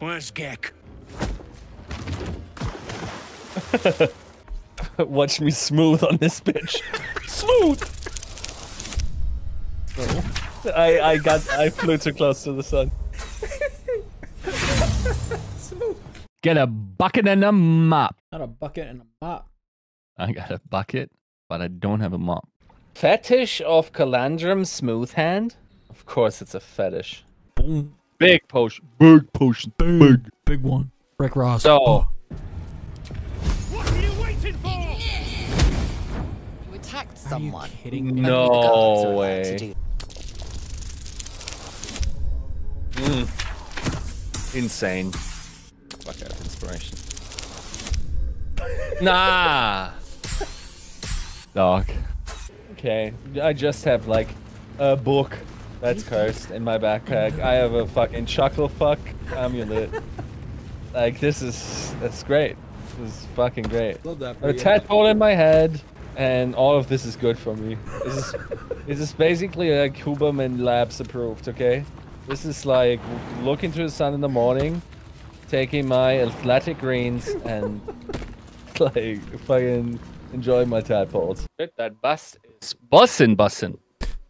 Where's Gek? Watch me smooth on this bitch. smooth. I I got I flew too close to the sun. Get a bucket and a mop. Not a bucket and a mop. I got a bucket, but I don't have a mop. Fetish of Calandrum smooth hand? Of course it's a fetish. Boom. Big potion. Big potion. Big. Big one. Rick Ross. So Oh. What are you waiting for? You attacked Are you someone. kidding me? No The guards are allowed way. to do- hmm. insane. Fuck out of inspiration. nah. Dog. Okay, I just have like a book that's cursed in my backpack. I have a fucking chuckle fuck amulet. Like this is that's great. This is fucking great. Love that I for have a tadpole in my head, and all of this is good for me. This is this is basically like Huberman Labs approved. Okay, this is like look into the sun in the morning, taking my athletic greens and like fucking enjoy my tadpoles. That bust is bussin' bussin'.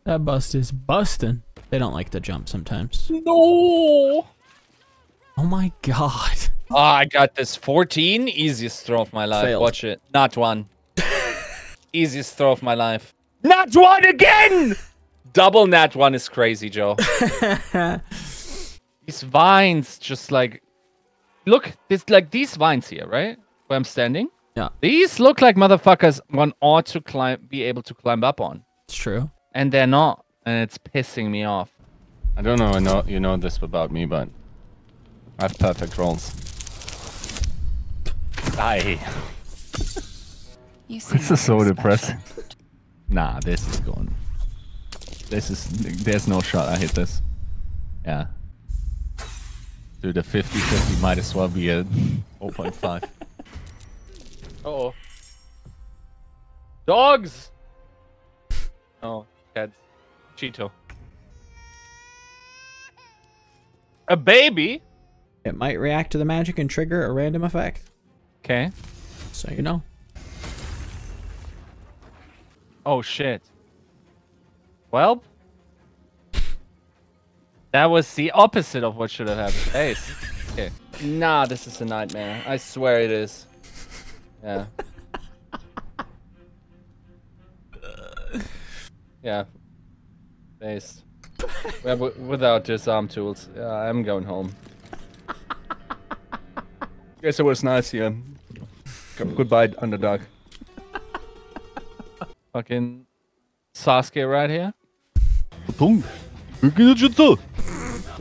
That bust is busting. They don't like to jump sometimes. No. Oh my god. Oh, I got this 14. Easiest throw of my life. Failed. Watch it. Not one. Easiest throw of my life. Not one again! Double nat one is crazy, Joe. these vines just like look, this like these vines here, right? Where I'm standing. Yeah. These look like motherfuckers one ought to climb be able to climb up on. It's true. And they're not. And it's pissing me off. I don't know, I know you know this about me, but I have perfect rolls. Die. You This is so depressing. Nah, this is gone. This is. There's no shot I hit this. Yeah. Dude, the 50 50 might as well be a 0.5. Uh-oh. Dogs! Oh, cats. Cheeto. A baby? It might react to the magic and trigger a random effect. Okay. So you know. Oh, shit. Well, that was the opposite of what should have happened. Ace. Okay. Nah, this is a nightmare. I swear it is. Yeah. Yeah. Based. Yeah, wi- without disarm tools. Yeah, I'm going home. Guess it was nice here. Goodbye, underdog. Fucking Sasuke right here.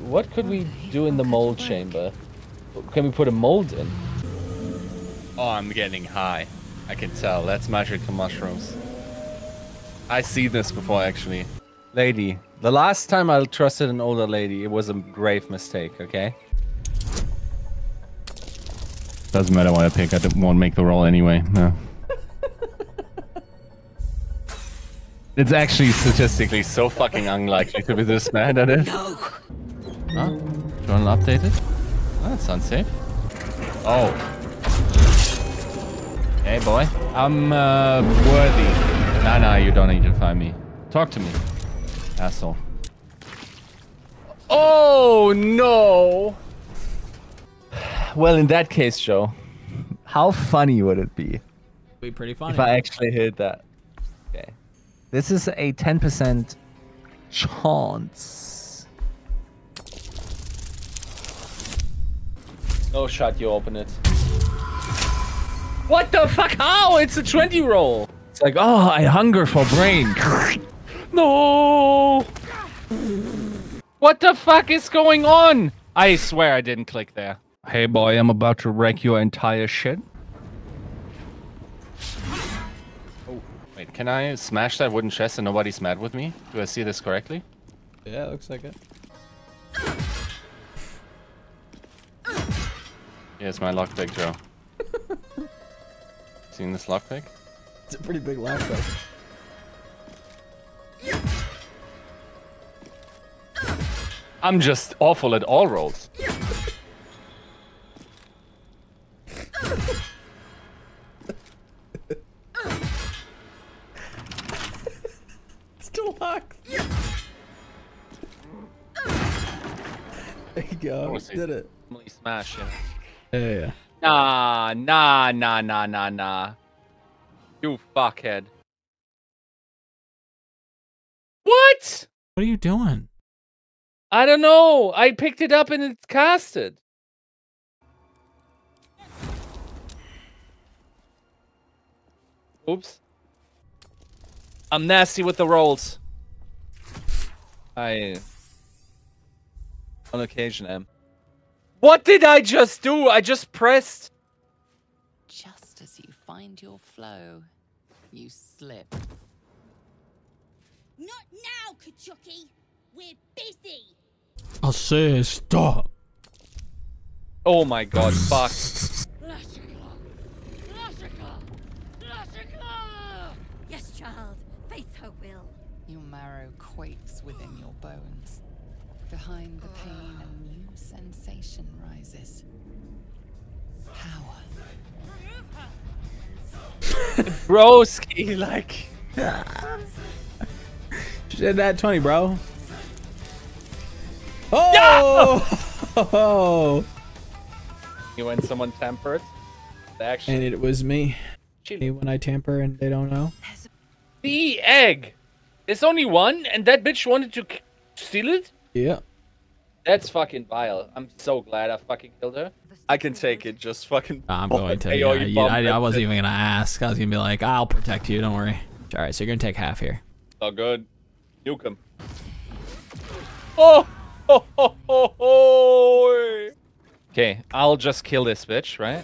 What could we do in the mold chamber? Can we put a mold in? Oh, I'm getting high. I can tell. Let's That's magical mushrooms. I see this before, actually. Lady, the last time I trusted an older lady, it was a grave mistake, okay? Doesn't matter what I pick. I don't- won't make the roll anyway. No. it's actually statistically so fucking unlikely to be this bad at it. No. Huh? Do you want to update it? Oh, that's unsafe. Oh. Hey, boy. I'm uh, worthy. Nah, nah, you don't need to find me. Talk to me, asshole. Oh no! Well, in that case, Joe, how funny would it be Be pretty funny. if I actually hit that? Okay. This is a 10% chance. No shot, you open it. What the fuck? How? It's a 20 roll. It's like, oh, I hunger for brain. no! What the fuck is going on? I swear I didn't click there. Hey boy, I'm about to wreck your entire shit. Oh, wait, can I smash that wooden chest and nobody's mad with me? Do I see this correctly? yeah, looks like it. Here's my lockpick, Joe. Seen this lockpick? It's a pretty big laptop. I'm just awful at all rolls. Still locked. There you go. Did it. Smash, you. Yeah, yeah. Nah, nah, nah, nah, nah, nah. You fuckhead. What? What are you doing? I don't know. I picked it up and it's casted. Oops. I'm nasty with the rolls. I. On occasion am. What did I just do? I just pressed. Just as you find your flow, you slip. Not now, Kachuki. We're busy. I'll say stop. Oh my god, fuck. Yes, child. Face her will. Your marrow quakes within your bones. Behind the pain, a new sensation rises. Power. Broski, like. She did that 20, bro. Oh! oh! You when someone tempered. Actually, and it was me. She- when I tamper and they don't know. the egg. There's only one, and that bitch wanted to k- steal it. Yeah. That's fucking vile. I'm so glad I fucking killed her. I can take it. Just fucking. I'm going to. Yeah, oh, you you- I, I wasn't even gonna ask. I was gonna be like, I'll protect you. Don't worry. All right, so you're gonna take half here. So good. Nuke him. Oh! Ho, ho, ho, ho. Okay, I'll just kill this bitch, right?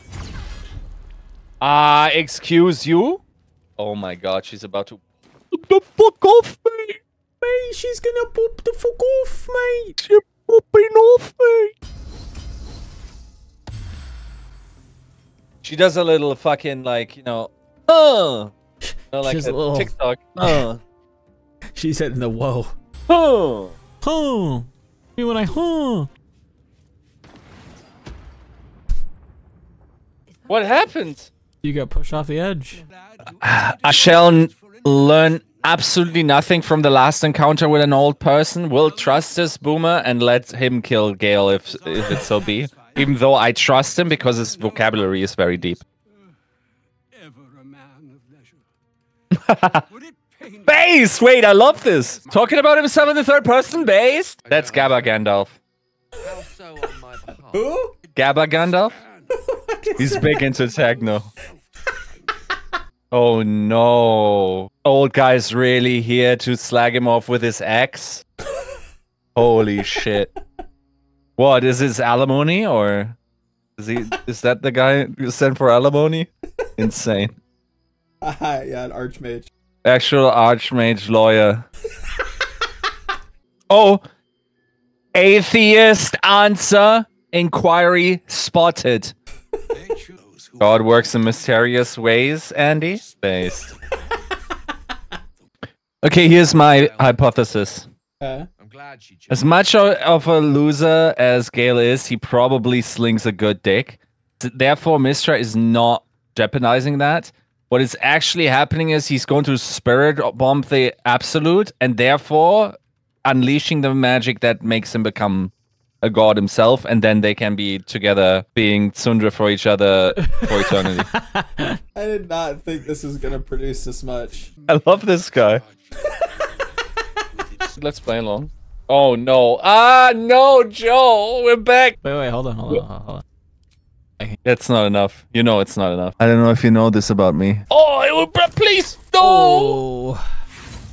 Ah, excuse you? Oh my god, she's about to. Poop the fuck off me! Mate, she's gonna poop the fuck off, mate. She's pooping off me! She does a little fucking, like, you know. Uh! You know, like She's a a little- TikTok. Uh! She's hitting the whoa. Huh! Huh. Me when I huh. What happened? You got pushed off the edge. I shall learn absolutely nothing from the last encounter with an old person. Will trust this boomer and let him kill Gale if if it so be. Even though I trust him because his vocabulary is very deep. Ever a man of leisure. Would it pain Base! Wait, I love this. Talking about himself in the third person, base. That's Gabba Gandalf. Who? Gabba Gandalf. He's big into techno. Oh no. Old guy's really here to slag him off with his axe? Holy shit. What, is this alimony or is he is that the guy who sent for alimony? Insane. Ah, yeah, an archmage. Actual archmage lawyer. oh. Atheist answer. Inquiry spotted. God works in mysterious ways, Andy. Based. Okay, here's my hypothesis. Uh, I'm glad she As much of a loser as Gale is, he probably slings a good dick. Therefore, Mystra is not jeopardizing that. What is actually happening is he's going to spirit bomb the absolute, and therefore unleashing the magic that makes him become a god himself, and then they can be together, being tsundere for each other for eternity. I did not think this was gonna produce this much. I love this guy. Let's play along. Oh no! Ah no, Joe, we're back. Wait, wait, hold on, hold on, hold on. That's not enough. You know it's not enough. I don't know if you know this about me. Oh, it would, br- please, no! Oh,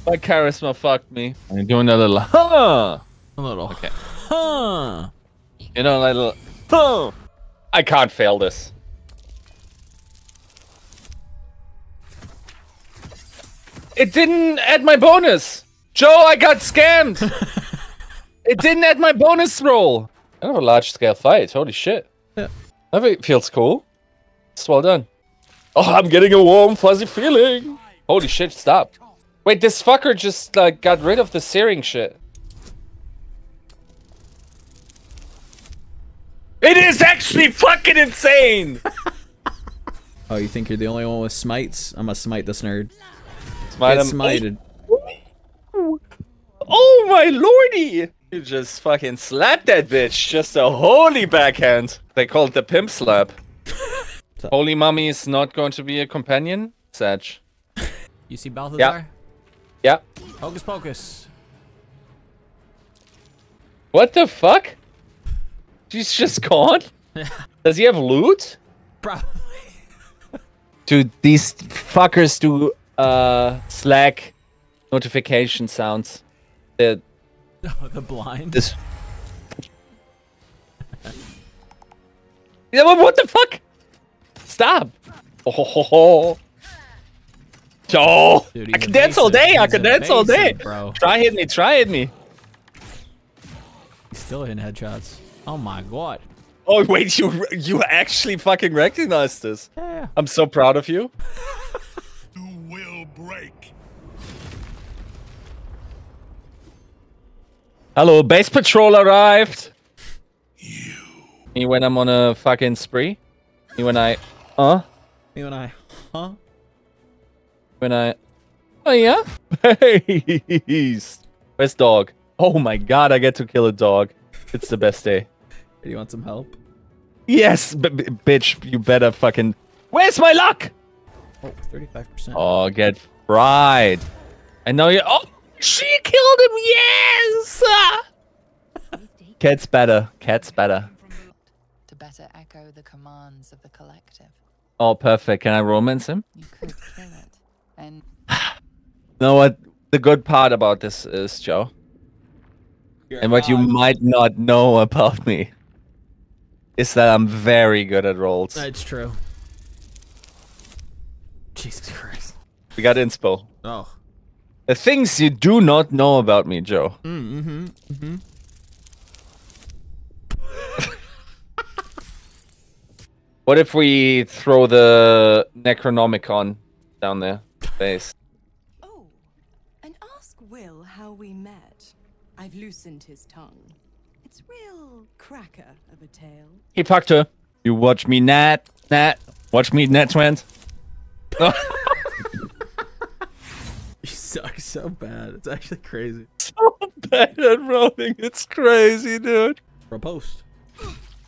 My charisma fucked me. I'm doing a little, huh? a little. Okay. Huh. You know, little, huh? I can't fail this. It didn't add my bonus. Joe, I got scammed. it didn't add my bonus roll. Kind of a large scale fight. Holy shit. Yeah. That fe- feels cool. It's well done. Oh, I'm getting a warm, fuzzy feeling. Holy shit, stop. Wait, this fucker just like got rid of the searing shit. It is actually fucking insane. Oh, you think you're the only one with smites? I'm gonna smite this nerd. Smite Get him. smited. Oh, oh my lordy! You just fucking slapped that bitch. Just a holy backhand. They call it the pimp slap. holy mummy is not going to be a companion? Sag. You see Balthazar? Yeah. Hocus pocus. What the fuck? She's just gone? Does he have loot? Probably. Dude, these fuckers do uh Slack notification sounds. The Oh, the blind. this. yeah, what the fuck? Stop! Oh, ho, ho, ho. Oh, Dude, I can dance all day. I can dance all day. bro. Try hit me. Try hit me. He's still hitting headshots. Oh my god. Oh wait, you you actually fucking recognized this. Yeah. I'm so proud of you. You will break. Hello, base patrol arrived. You. Me when I'm on a fucking spree. Me when I, huh? You when I. Huh? When I, oh yeah. Peace. Best dog? Oh my god, I get to kill a dog. It's the best day. Do you want some help? Yes, b- b- bitch, you better fucking. Where's my luck? Oh, 35%. Oh, get fried. I know you. Oh, she killed him. Yes. Cat's better. Cat's better. To better echo the commands of the collective. Oh, perfect. Can I romance him? You could kill it. And know what the good part about this is, Joe? and what you might not know about me is that I'm very good at rolls. That's true. Jesus Christ. We got inspo. Oh. The things you do not know about me, Joe. Mm-hmm. Mm-hmm. What if we throw the Necronomicon down there? Base. Oh, and ask Will how we met. I've loosened his tongue. It's real cracker of a tale. He fucked her. You watch me, Nat. Nat. Watch me, Nat Twins. You suck so bad. It's actually crazy. so bad at rolling. It's crazy, dude. For a post.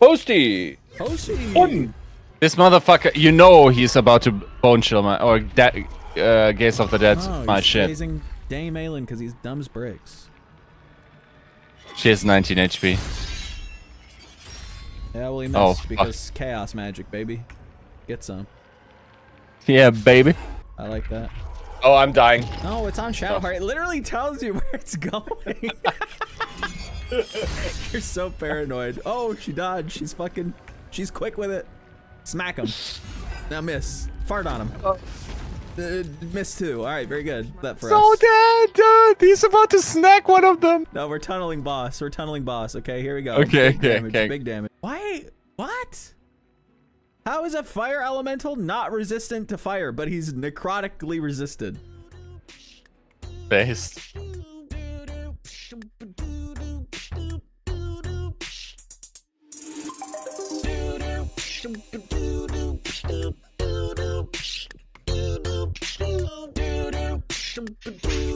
Posty. Posty. This motherfucker, you know he's about to bone chill my or da- uh, Gaze of the Dead Oh, my he's shit. praising Dame Aylin because he's dumb as bricks. She has 19 HP. Yeah, well, he oh, missed Oh, fuck. because chaos magic, baby. Get some. Yeah, baby. I like that. Oh, I'm dying. No, it's on Shadowheart. It literally tells you where it's going. You're so paranoid. Oh, she dodged. She's fucking. She's quick with it. Smack him. Now miss. Fart on him. Oh. Uh, missed two. All right, very good. That for so us. So dead, dude. He's about to snack one of them. No, we're tunneling boss. We're tunneling boss. Okay, here we go. Okay, Big okay, damage. okay. Big damage. Why? What? How is a fire elemental not resistant to fire, but he's necrotically resisted? Based. Boom.